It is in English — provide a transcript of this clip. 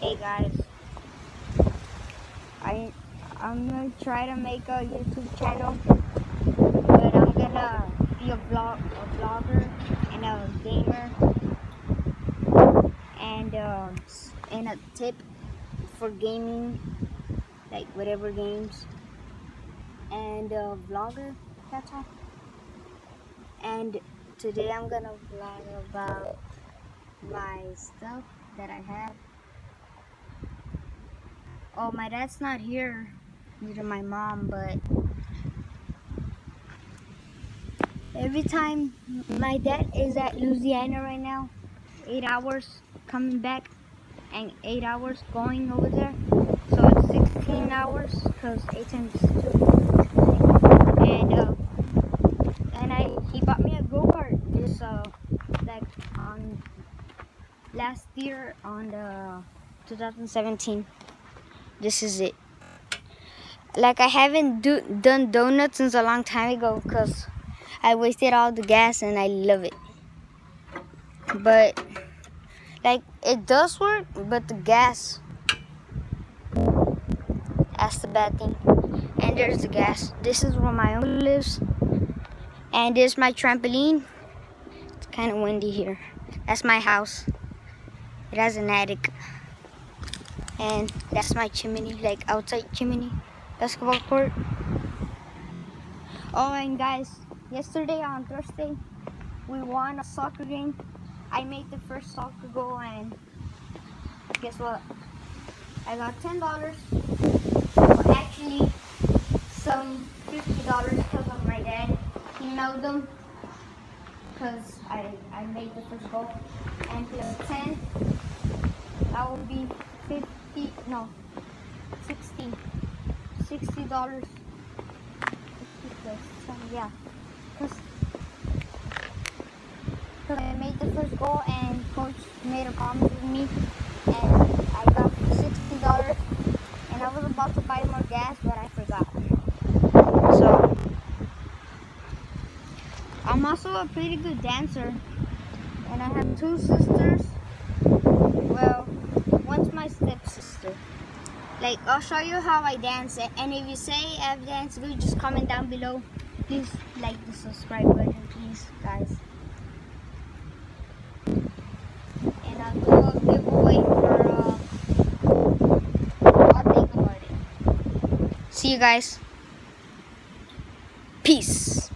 guys. I I'm gonna try to make a YouTube channel, but I'm gonna be a vlog a vlogger and a gamer and uh, and a tip for gaming, like whatever games, and a vlogger. That's all. And today I'm gonna vlog about my stuff that I have. Oh, my dad's not here, neither my mom, but every time my dad is at Louisiana right now, eight hours coming back and eight hours going over there. So it's 16 hours because eight times two. And uh, and I he bought me a go kart this uh like on last year on the 2017. This is it. Like I haven't do, done donuts since a long time ago because I wasted all the gas and I love it. But like it does work, but the gas that's the bad thing. And there's the gas. This is where my uncle lives. And there's my trampoline. It's kind of windy here. That's my house. It has an attic. And that's my chimney, like outside chimney, basketball court. Oh, and guys, yesterday on Thursday, we won a soccer game. I made the first soccer goal and guess what? I got $10. Well, actually, some $50 because of my dad. He mailed them because I, I made the first goal. And plus 10, that would be 50, no, 60, $60. 50 plus 10, yeah. Because I made the first goal and coach made a promise with me and I got $60 and I was about to buy more gas but I forgot. So I'm also a pretty good dancer and I have two sisters. Well, one's my Like I'll show you how I dance and if you say I've danced good just comment down below. Please like the subscribe button please guys. And I'll do a giveaway for uh, I'll think about it. See you guys. Peace.